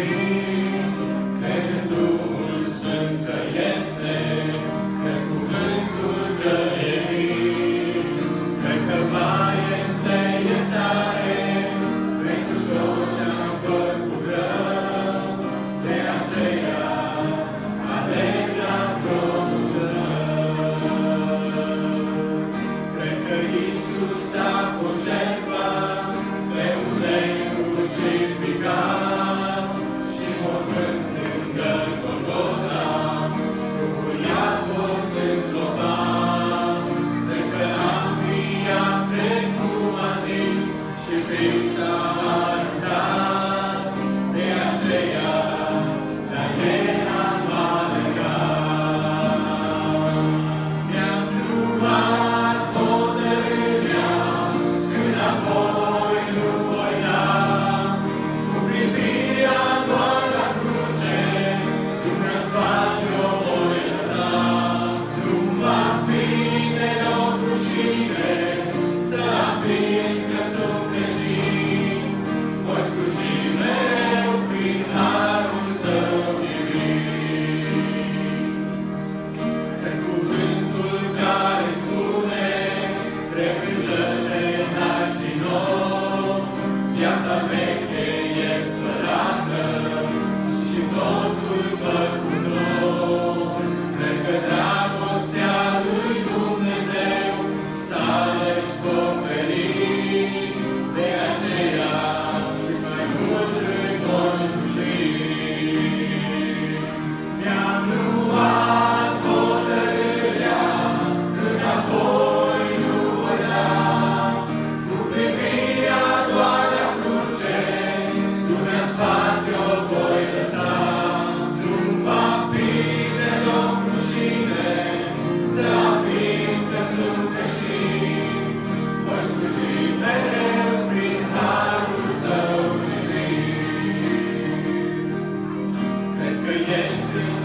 Vivo. against the